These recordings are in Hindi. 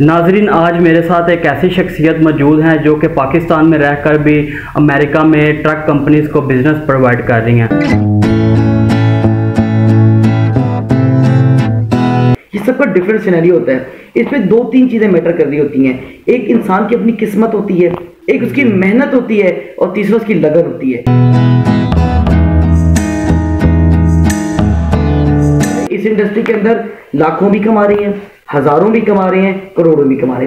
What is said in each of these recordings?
नाजरीन आज मेरे साथ एक ऐसी शख्सियत मौजूद हैं जो कि पाकिस्तान में रहकर भी अमेरिका में ट्रक कंपनीज़ को बिज़नेस प्रोवाइड कर रही हैं। ये सबका डिफरेंट सिनेरियो होता है। इसमें दो तीन चीज़ें मैटर कर रही होती हैं। एक इंसान की अपनी किस्मत होती है एक उसकी मेहनत होती है और तीसरा उसकी लगन होती है। इस इंडस्ट्री के अंदर लाखों भी कमा रही हैं। हज़ारों भी कमा रहे हैं, करोड़ों भी कमा रहे हैं।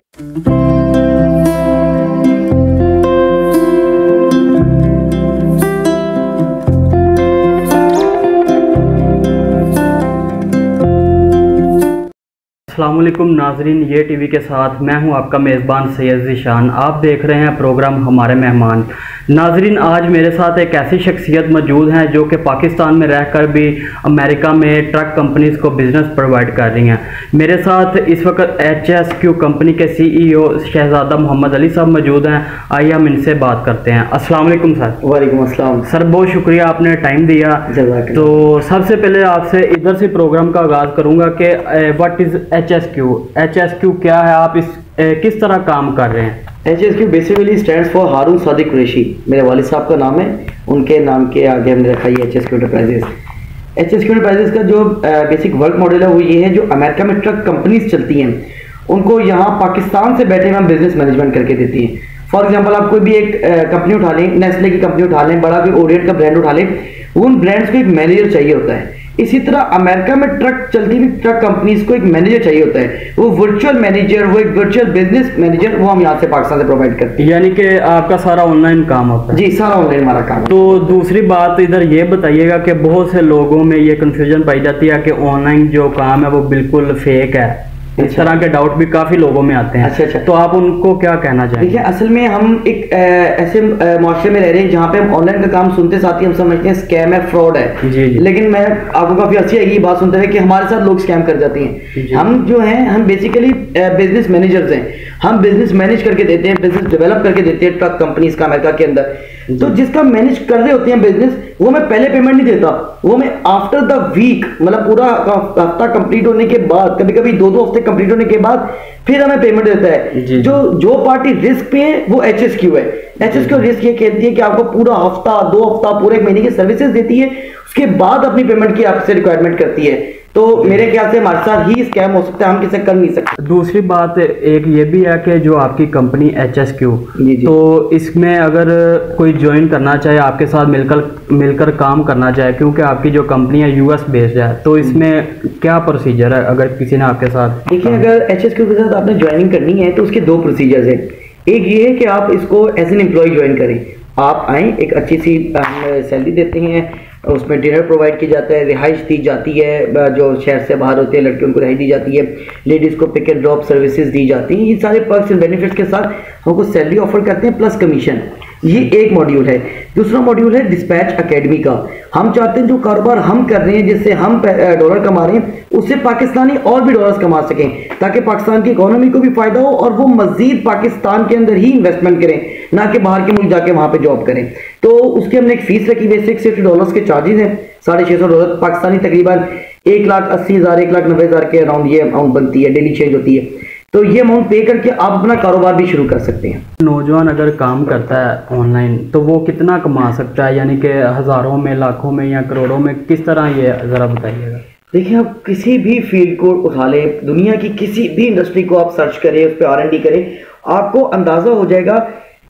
असलम नाजरीन, ये टीवी के साथ मैं हूँ आपका मेज़बान सैयद ज़ीशान। आप देख रहे हैं प्रोग्राम हमारे मेहमान। नाजरीन आज मेरे साथ एक ऐसी शख्सियत मौजूद हैं जो कि पाकिस्तान में रहकर भी अमेरिका में ट्रक कंपनीज़ को बिज़नेस प्रोवाइड कर रही हैं। मेरे साथ इस वक्त एच एस क्यू कंपनी के सी सीईओ शहजादा मोहम्मद अली साहब मौजूद हैं। आइए हम इनसे बात करते हैं। अस्सलाम वालेकुम सर। वालेकुम अस्सलाम। सर बहुत शुक्रिया आपने टाइम दिया। तो सबसे पहले आपसे इधर से प्रोग्राम का आगाज़ करूँगा कि what is H S Q H S Q क्या है? आप इस ए, किस तरह काम कर रहे हैं? H S Q basically stand for Haroon Sadiq Qureshi मेरे वालिद साहब का नाम है, उनके नाम के आगे हमने रखा है H S Q enterprises H S Q enterprises का जो बेसिक वर्क मॉडल है, वो ये है जो अमेरिका में ट्रक कंपनीज़ चलती हैं। उनको यहाँ पाकिस्तान से बैठे हम बिज़नेस मैनेजमेंट करके देती हैं। फॉर एग्ज़ाम्पल आप कोई भी एक कंपनी उठा लें नेस्ले की कंपनी उठा लें, बड़ा कोई ओरियट का ब्रांड उठा लें, उन ब्रांड्स को एक मैनेजर चाहिए होता है। इसी तरह अमेरिका में ट्रक चलती हुई ट्रक कंपनीज़ को एक मैनेजर चाहिए होता है। वो वर्चुअल मैनेजर वो एक वर्चुअल बिज़नेस मैनेजर वो हम यहाँ से पाकिस्तान से प्रोवाइड करते हैं। यानी कि आपका सारा ऑनलाइन काम होता है। जी सारा ऑनलाइन हमारा काम तो दूसरी बात इधर ये बताइएगा कि बहुत से लोगों में ये कंफ्यूजन पाई जाती है कि ऑनलाइन जो काम है वो बिल्कुल फेक है। इस। तरह के डाउट भी काफ़ी लोगों में आते हैं अच्छा, अच्छा। तो आप उनको क्या कहना चाहेंगे देखिए असल में हम एक ऐसे माशरे में रह रहे हैं जहाँ पे हम ऑनलाइन का काम सुनते साथ ही हम समझते हैं स्कैम है फ्रॉड है जी, जी। लेकिन मैं आपको काफ़ी अच्छी आएगी ये बात सुनते हुए कि हमारे साथ लोग स्कैम कर जाते। हैं हम जो हैं हम बेसिकली बिज़नेस मैनेजर्स हैं हम बिज़नेस मैनेज करके देते हैं बिज़नेस डेवलप करके देते हैं ट्रक कंपनीज़ का अमेरिका के अंदर तो जिसका मैनेज कर रहे होते हैं बिज़नेस वो मैं पहले पेमेंट नहीं देता। वो मैं आफ्टर द वीक मतलब पूरा हफ़्ता कंप्लीट होने के बाद कभी कभी दो दो हफ़्ते कंप्लीट होने के बाद फिर हमें पेमेंट देता है। जो जो। पार्टी रिस्क पे है वो एच एस क्यू है। एच एस क्यू रिस्क ये कहती है कि आपको पूरा हफ़्ता दो हफ़्ता पूरे महीने की सर्विसेज़ देती है उसके बाद अपनी पेमेंट की आपसे रिक्वायरमेंट करती है। तो मेरे ख्याल से हमारे साथ ही स्कैम हो सकता है हम किसे कर नहीं सकते। दूसरी बात एक ये भी है कि जो आपकी कंपनी एच एस क्यू। तो इसमें अगर कोई ज्वाइन करना चाहे आपके साथ मिलकर मिलकर काम करना चाहे क्योंकि आपकी जो कंपनी है यूएस बेस्ड है तो इसमें क्या प्रोसीजर है अगर किसी ने आपके साथ देखिए अगर एच एस क्यू के साथ आपने ज्वाइनिंग करनी है तो उसके दो प्रोसीजर्स हैं। एक ये है कि आप इसको एज एन एम्प्लॉय ज्वाइन करें। आप आएँ, एक अच्छी सी सैलरी देते हैं, उसमें डिनर प्रोवाइड किया जाता है, रिहाइश दी जाती है जो शहर से बाहर होते हैं, लड़कियों को रिहाइश दी जाती है लेडीज़ को पिक एंड ड्रॉप सर्विसेज़ दी जाती हैं, ये सारे पर्क्स एंड बेनिफिट्स के साथ हमको सैलरी ऑफ़र करते हैं प्लस कमीशन ये एक मॉड्यूल है। दूसरा मॉड्यूल है डिस्पैच एकेडमी का। हम चाहते हैं जो कारोबार हम कर रहे हैं, जिससे हम डॉलर कमा रहे हैं, उससे पाकिस्तानी और भी डॉलर्स कमा सकें, ताकि पाकिस्तान की इकोनॉमी को भी फ़ायदा हो और वो मजीद पाकिस्तान के अंदर ही इन्वेस्टमेंट करें, ना कि बाहर के मुल्क जाके वहाँ पे जॉब करें। तो उसकी हमने एक फ़ीस रखी हुई सिक्स फिफ्टी डॉलर्स के चार्जेस हैं, साढ़े छः सौ डॉलर पाकिस्तानी तकरीबन एक लाख अस्सी हज़ार, एक लाख नब्बे हज़ार के अराउंड ये अमाउंट बनती है डेली चेंज होती है। तो ये अमाउंट पे करके आप अपना कारोबार भी शुरू कर सकते हैं। नौजवान अगर काम करता है ऑनलाइन तो वो कितना कमा सकता है? यानी कि हज़ारों में लाखों में या करोड़ों में? किस तरह ये ज़रा बताइएगा? देखिए आप किसी भी फ़ील्ड को उठा लें दुनिया की किसी भी इंडस्ट्री को आप सर्च करें उस पर आर एन डी करें आपको अंदाज़ा हो जाएगा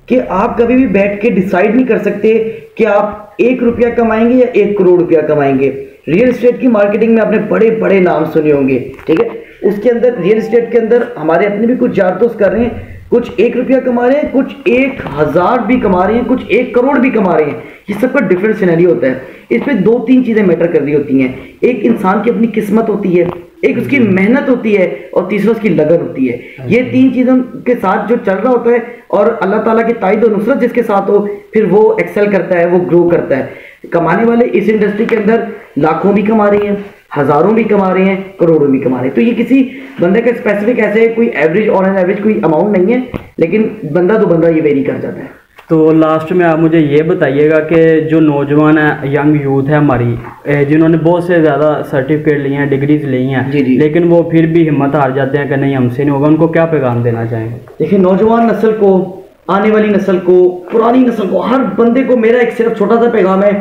कि आप कभी भी बैठ के डिसाइड नहीं कर सकते कि आप एक रुपया कमाएँगे या एक करोड़ रुपया कमाएँगे। रियल एस्टेट की मार्केटिंग में आपने बड़े बड़े नाम सुने होंगे ठीक है? उसके अंदर रियल इस्टेट के अंदर हमारे अपने भी कुछ यार दोस्त कर रहे हैं कुछ एक रुपया कमा रहे हैं कुछ एक हज़ार भी कमा रहे हैं कुछ एक करोड़ भी कमा रहे हैं। ये सबका डिफरेंट सिनेरियो होता है। इसमें दो तीन चीज़ें मैटर कर रही होती हैं। एक इंसान की अपनी किस्मत होती है एक उसकी मेहनत होती है और तीसरा उसकी लगन होती है। ये तीन चीज़ों के साथ जो चल रहा होता है और अल्लाह ताला की ताइद और नुसरत जिसके साथ हो फिर वो एक्सेल करता है वो ग्रो करता है। कमाने वाले इस इंडस्ट्री के अंदर लाखों भी कमा रहे हैं। हज़ारों भी कमा रहे हैं करोड़ों भी कमा रहे हैं। तो ये किसी बंदे का स्पेसिफिक ऐसे कोई एवरेज ऑन एन एवरेज कोई अमाउंट नहीं है लेकिन बंदा तो बंदा ये वेरी कर जाता है। तो लास्ट में आप मुझे ये बताइएगा कि जो नौजवान है यंग यूथ है हमारी जिन्होंने बहुत से ज़्यादा सर्टिफिकेट लिए हैं डिग्रीज ली हैं। लेकिन वो फिर भी हिम्मत हार जाते हैं कि नहीं हमसे नहीं होगा उनको क्या पैगाम देना चाहेंगे? देखिए नौजवान नस्ल को आने वाली नस्ल को पुरानी नस्ल को हर बंदे को मेरा एक सिर्फ़ छोटा सा पैगाम है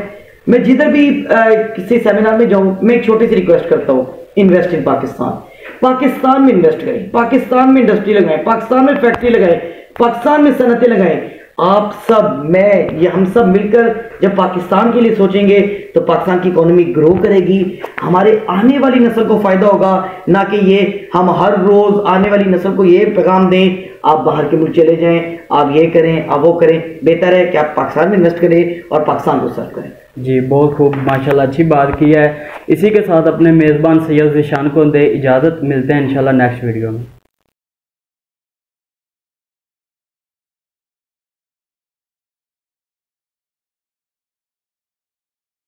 मैं जिधर भी किसी सेमिनार में जाऊँ, मैं एक छोटी सी रिक्वेस्ट करता हूँ इन्वेस्ट इन पाकिस्तान पाकिस्तान में इन्वेस्ट करें पाकिस्तान में इंडस्ट्री लगाएँ पाकिस्तान में फैक्ट्री लगाएँ पाकिस्तान में सनतें लगाएँ। आप सब, मैं, ये हम सब मिलकर जब पाकिस्तान के लिए सोचेंगे तो पाकिस्तान की इकोनॉमी ग्रो करेगी। हमारे आने वाली नस्ल को फ़ायदा होगा, ना कि ये हम हर रोज आने वाली नस्ल को ये पैगाम दें, आप बाहर के मुल्क चले जाएँ, आप ये करें, आप वो करें। बेहतर है कि आप पाकिस्तान में इन्वेस्ट करें और पाकिस्तान को सर्व करें। जी, बहुत खूब, माशाल्लाह, अच्छी बात की है। इसी के साथ अपने मेज़बान सैयद जिशान को दे इजाज़त, मिलते हैं इंशाल्लाह नेक्स्ट वीडियो में।